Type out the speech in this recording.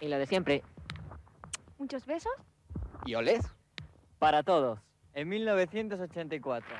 Y lo de siempre. ¿Muchos besos? ¿Y olés? Para todos, en 1984.